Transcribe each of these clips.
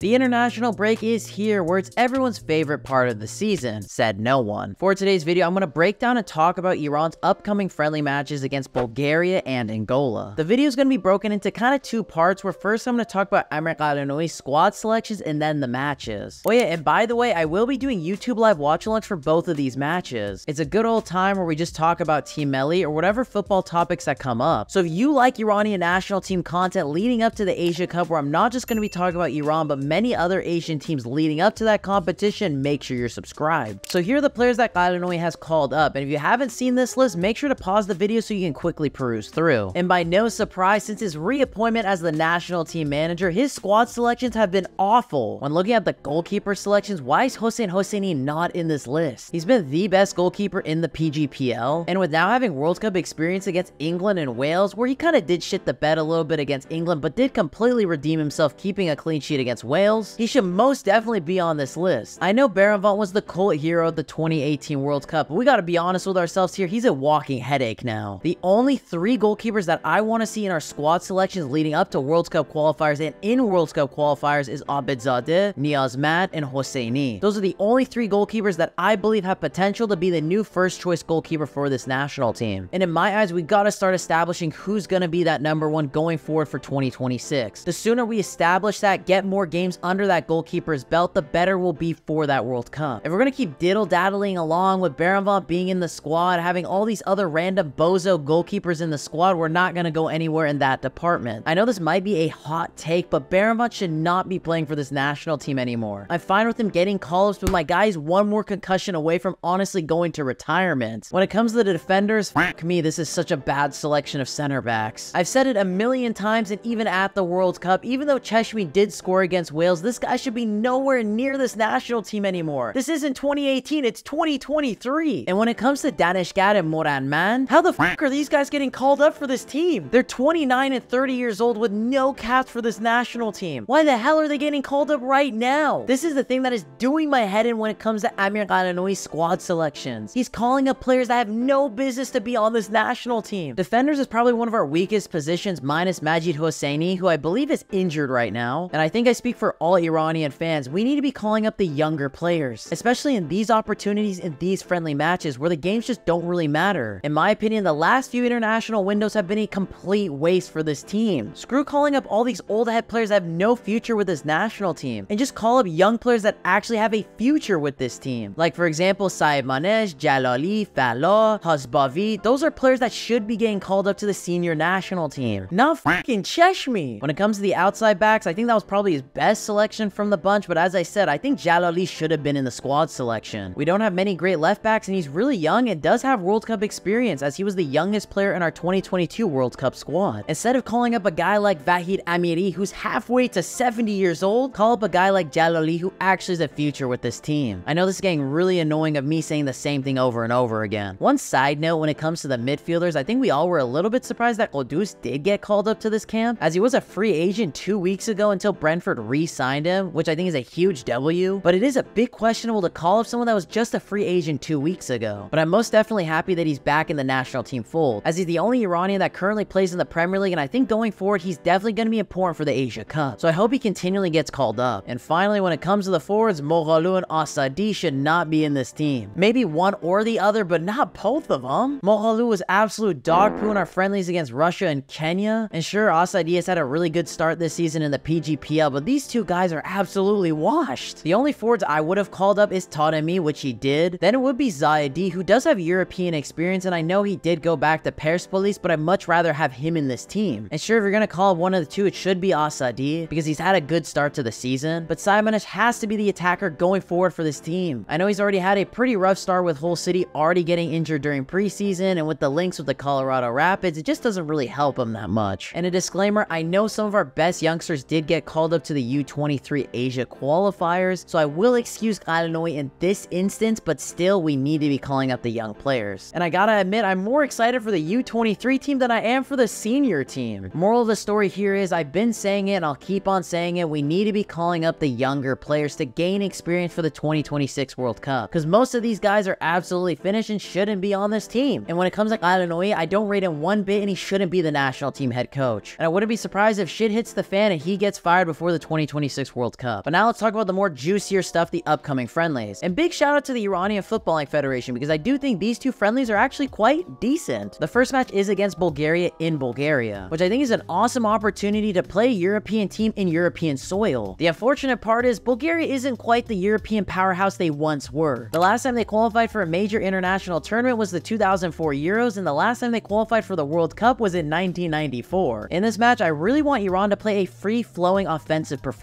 The international break is here where it's everyone's favorite part of the season, said no one. For today's video, I'm going to break down and talk about Iran's upcoming friendly matches against Bulgaria and Angola. The video is going to be broken into kind of two parts where first I'm going to talk about Amir Ghalenoei's squad selections and then the matches. Oh yeah, and by the way, I will be doing YouTube live watch alongs for both of these matches. It's a good old time where we just talk about Team Melli or whatever football topics that come up. So if you like Iranian national team content leading up to the Asia Cup where I'm not just going to be talking about Iran but many other Asian teams leading up to that competition, make sure you're subscribed. So here are the players that Qalanouis has called up, and if you haven't seen this list, make sure to pause the video so you can quickly peruse through. And by no surprise, since his reappointment as the national team manager, his squad selections have been awful. When looking at the goalkeeper selections, why is Hossein Hosseini not in this list? He's been the best goalkeeper in the PGPL, and with now having World Cup experience against England and Wales, where he kind of did shit the bed a little bit against England, but did completely redeem himself keeping a clean sheet against Wales, he should most definitely be on this list. I know Beiranvand was the cult hero of the 2018 World Cup, but we gotta be honest with ourselves here, he's a walking headache now. The only three goalkeepers that I want to see in our squad selections leading up to World Cup qualifiers and in World Cup qualifiers is Abedzadeh, Niazmand, and Hosseini. Those are the only three goalkeepers that I believe have potential to be the new first choice goalkeeper for this national team. And in my eyes, we gotta start establishing who's gonna be that number one going forward for 2026. The sooner we establish that, get more games under that goalkeeper's belt, the better will be for that World Cup. If we're going to keep diddle-daddling along with Beiranvand being in the squad, having all these other random bozo goalkeepers in the squad, we're not going to go anywhere in that department. I know this might be a hot take, but Beiranvand should not be playing for this national team anymore. I'm fine with him getting call-ups, but my guy's one more concussion away from honestly going to retirement. When it comes to the defenders, fuck me, this is such a bad selection of center backs. I've said it a million times, and even at the World Cup, even though Cheshmi did score against Wales, this guy should be nowhere near this national team anymore. This isn't 2018, it's 2023. And when it comes to Daneshgar and Moran Man, how the fuck are these guys getting called up for this team? They're 29 and 30 years old with no caps for this national team. Why the hell are they getting called up right now? This is the thing that is doing my head in when it comes to Amir Ghalenoei's squad selections. He's calling up players that have no business to be on this national team. Defenders is probably one of our weakest positions minus Majid Hosseini, who I believe is injured right now. And I think I speak for all Iranian fans, we need to be calling up the younger players, especially in these opportunities in these friendly matches where the games just don't really matter. In my opinion, the last few international windows have been a complete waste for this team. Screw calling up all these old head players that have no future with this national team, and just call up young players that actually have a future with this team. Like for example, Saeed Manej, Jalali, Falah, Hasbavi, those are players that should be getting called up to the senior national team. Not fucking Cheshmi. When it comes to the outside backs, I think that was probably his best selection selection from the bunch, but as I said, I think Jalali should have been in the squad selection. We don't have many great left backs, and he's really young and does have World Cup experience, as he was the youngest player in our 2022 World Cup squad. Instead of calling up a guy like Vahid Amiri, who's halfway to 70 years old, call up a guy like Jalali, who actually has a future with this team. I know this is getting really annoying of me saying the same thing over and over again. One side note when it comes to the midfielders, I think we all were a little bit surprised that Ghoddos did get called up to this camp, as he was a free agent two weeks ago until Brentford re-signed him, which I think is a huge W, but it is a bit questionable to call up someone that was just a free agent two weeks ago. But I'm most definitely happy that he's back in the national team fold, as he's the only Iranian that currently plays in the Premier League, and I think going forward, he's definitely going to be important for the Asia Cup. So I hope he continually gets called up. And finally, when it comes to the forwards, Moghanlou and Asadi should not be in this team. Maybe one or the other, but not both of them. Moghanlou was absolute dog poo in our friendlies against Russia and Kenya. And sure, Asadi has had a really good start this season in the PGPL, but these two guys are absolutely washed. The only forwards I would have called up is Taremi, which he did. Then it would be Rezaei, who does have European experience, and I know he did go back to Persepolis, but I'd much rather have him in this team. And sure, if you're gonna call one of the two, it should be Asadi, because he's had a good start to the season, but Sayyadmanesh has to be the attacker going forward for this team. I know he's already had a pretty rough start with Hull City already getting injured during preseason, and with the links with the Colorado Rapids, it just doesn't really help him that much. And a disclaimer, I know some of our best youngsters did get called up to the U23 Asia qualifiers, so I will excuse Qalanouis in this instance, but still we need to be calling up the young players. And I gotta admit, I'm more excited for the U23 team than I am for the senior team. Moral of the story here is I've been saying it and I'll keep on saying it, we need to be calling up the younger players to gain experience for the 2026 World Cup. Because most of these guys are absolutely finished and shouldn't be on this team. And when it comes to Qalanouis, I don't rate him one bit and he shouldn't be the national team head coach. And I wouldn't be surprised if shit hits the fan and he gets fired before the 20 2026 World Cup. But now let's talk about the more juicier stuff, the upcoming friendlies. And big shout out to the Iranian Footballing Federation because I do think these two friendlies are actually quite decent. The first match is against Bulgaria in Bulgaria, which I think is an awesome opportunity to play European team in European soil. The unfortunate part is Bulgaria isn't quite the European powerhouse they once were. The last time they qualified for a major international tournament was the 2004 Euros, and the last time they qualified for the World Cup was in 1994. In this match, I really want Iran to play a free-flowing offensive performance.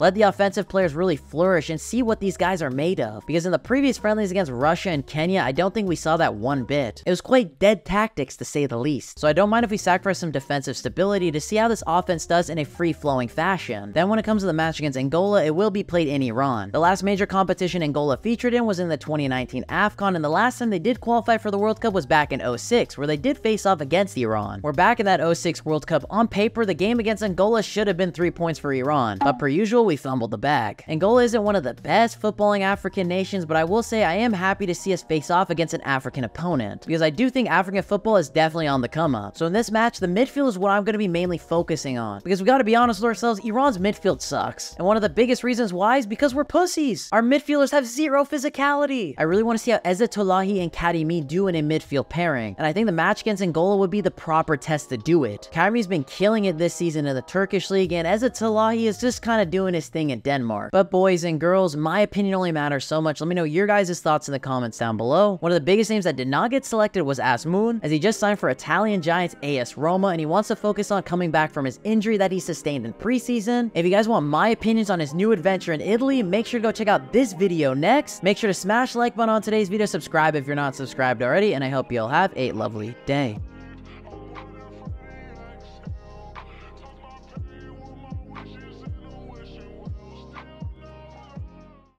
Let the offensive players really flourish and see what these guys are made of. Because in the previous friendlies against Russia and Kenya, I don't think we saw that one bit. It was quite dead tactics to say the least. So I don't mind if we sacrifice some defensive stability to see how this offense does in a free-flowing fashion. Then when it comes to the match against Angola, it will be played in Iran. The last major competition Angola featured in was in the 2019 AFCON, and the last time they did qualify for the World Cup was back in 06, where they did face off against Iran. We're back in that 06 World Cup. On paper, the game against Angola should have been 3 points for Iran, but per usual, we fumbled the bag. Angola isn't one of the best footballing African nations, but I will say I am happy to see us face off against an African opponent, because I do think African football is definitely on the come up. So in this match, the midfield is what I'm going to be mainly focusing on, because we got to be honest with ourselves, Iran's midfield sucks. And one of the biggest reasons why is because we're pussies. Our midfielders have zero physicality. I really want to see how Ezatolahi and Karimi do in a midfield pairing, and I think the match against Angola would be the proper test to do it. Karimi's been killing it this season in the Turkish league, and Ezatolahi is just kind of doing his thing in Denmark. But boys and girls, my opinion only matters so much. Let me know your guys' thoughts in the comments down below. One of the biggest names that did not get selected was Azmoun, as he just signed for Italian Giants AS Roma, and he wants to focus on coming back from his injury that he sustained in preseason. If you guys want my opinions on his new adventure in Italy, make sure to go check out this video next. Make sure to smash like button on today's video, subscribe if you're not subscribed already, and I hope you all have a lovely day.